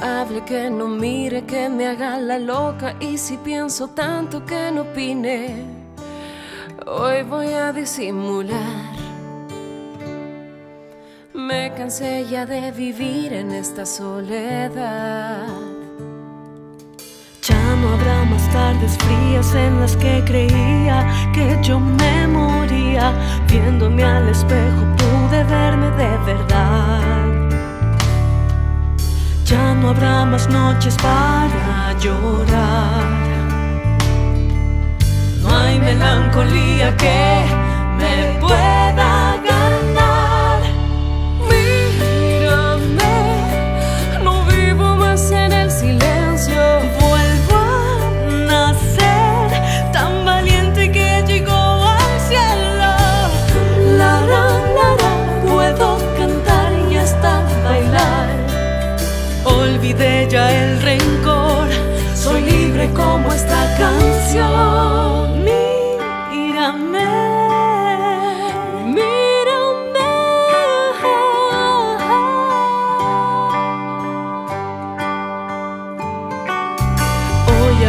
hable, que no mire, que me haga la loca. Y si pienso tanto que no opine, hoy voy a disimular. Me cansé ya de vivir en esta soledad. Ya no habrá más tardes frías en las que creía que yo me moría. Viéndome al espejo pude no habrá más noches para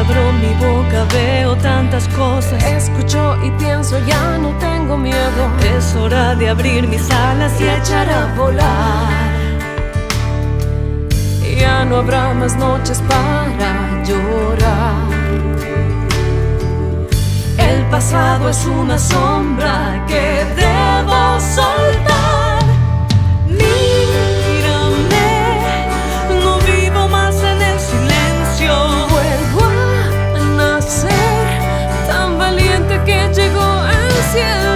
abro mi boca, veo tantas cosas. Escucho y pienso, ya no tengo miedo. Es hora de abrir mis alas y echar a volar. Ya no habrá más noches para llorar. El pasado es una sombra que debo soltar. Al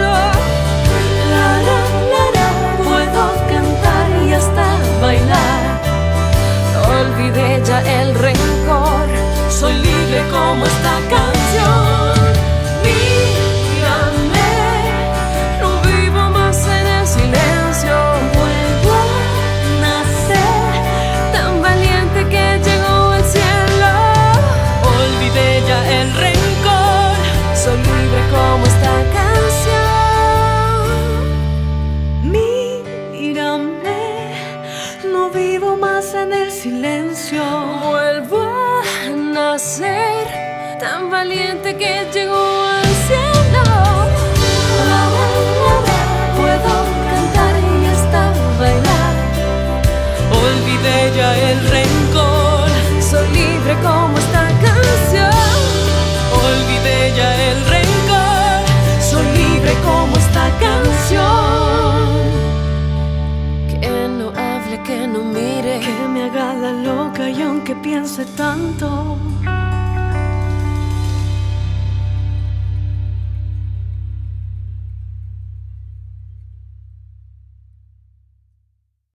más en el silencio. Vuelvo a nacer, tan valiente que llegó piense tanto.